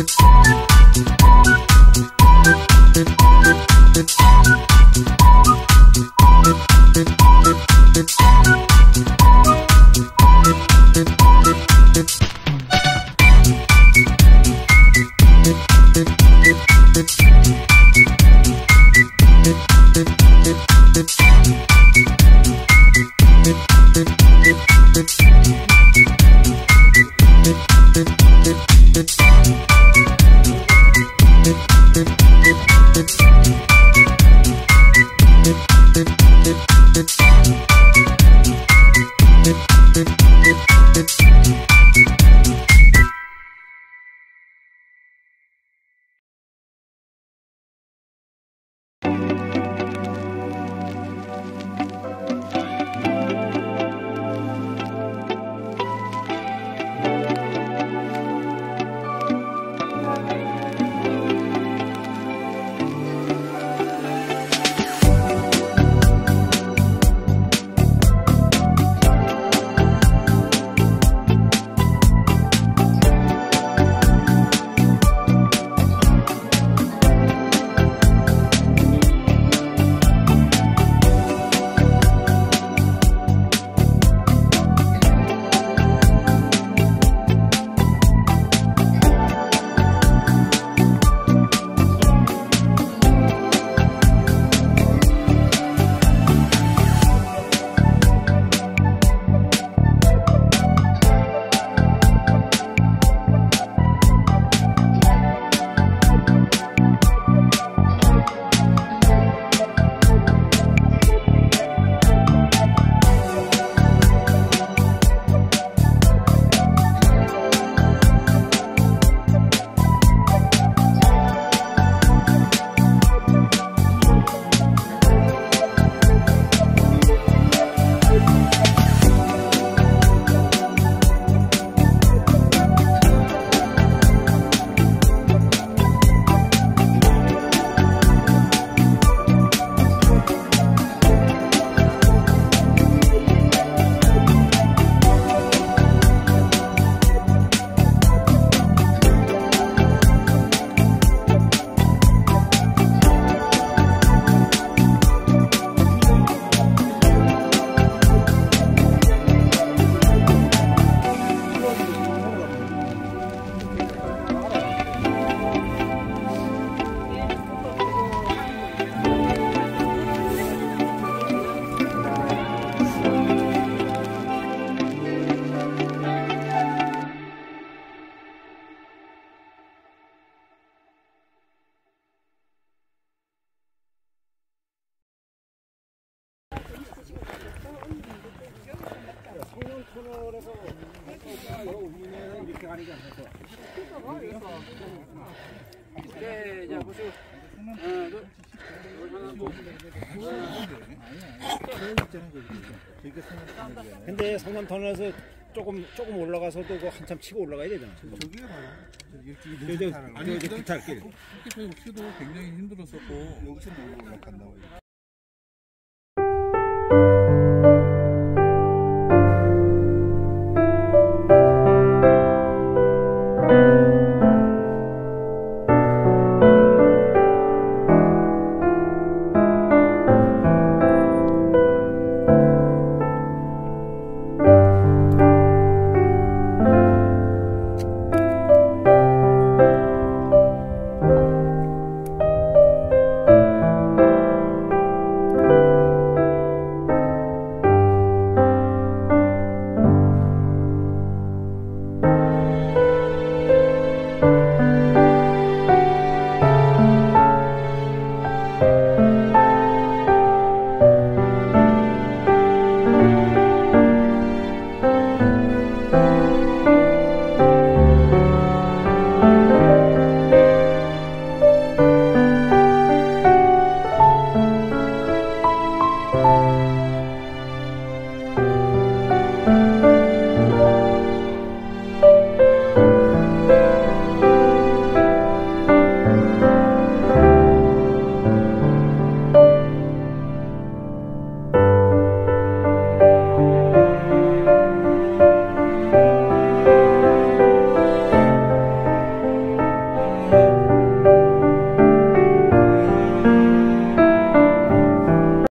Thank you. 터널에서 이렇게 가는 게 아니라서. 네, 자. 하나, 둘. 근데 성남 터널에서 조금 조금 올라가서도 그 한참 치고 올라가야 되잖아. 저기가 바로 저, 저, 아니. 그렇게 해서 혹시도 굉장히 힘들었었고 여기서 올라간다고